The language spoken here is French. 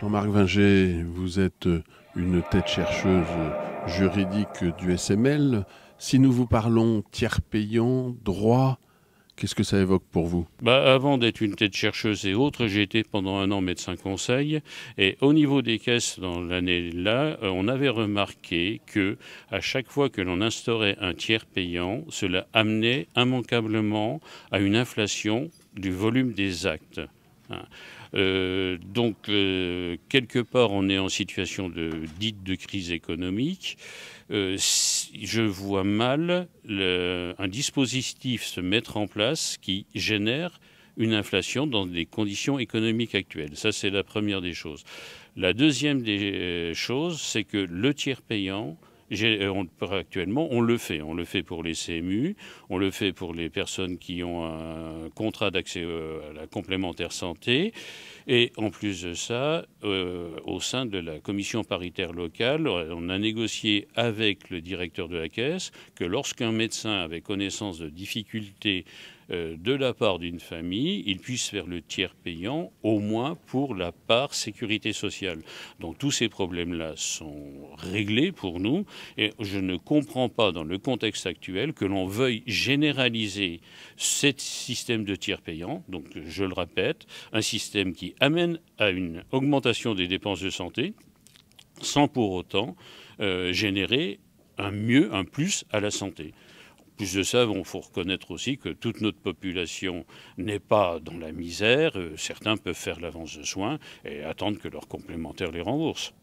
Jean-Marc Vinger, vous êtes une tête chercheuse juridique du SML. Si nous vous parlons tiers payant, droit, Qu'est-ce que ça évoque pour vous? Bah, Avant d'être une tête chercheuse et autres, j'ai été pendant un an médecin conseil. Et au niveau des caisses, dans l'année-là, euh, on avait remarqué que à chaque fois que l'on instaurait un tiers payant, cela amenait immanquablement à une inflation du volume des actes. Euh, donc, euh, quelque part, on est en situation dite de crise économique. Euh, je vois mal un dispositif se mettre en place qui génère une inflation dans des conditions économiques actuelles. Ça, c'est la première des choses. La deuxième des choses, c'est que le tiers payant, on, actuellement, on le fait. On le fait pour les CMU, on le fait pour les personnes qui ont un contrat d'accès à la complémentaire santé. Et en plus de ça, euh, au sein de la commission paritaire locale, on a négocié avec le directeur de la caisse que lorsqu'un médecin avait connaissance de difficultés euh, de la part d'une famille, il puisse faire le tiers payant, au moins pour la part sécurité sociale. Donc tous ces problèmes-là sont réglés pour nous et je ne comprends pas dans le contexte actuel que l'on veuille généraliser ce système de tiers payant. Donc je le répète, un système qui amène à une augmentation des dépenses de santé sans pour autant euh, générer un mieux, un plus à la santé. Plus de ça, il faut reconnaître aussi que toute notre population n'est pas dans la misère. Euh, certains peuvent faire l'avance de soins et attendre que leur complémentaire les rembourse.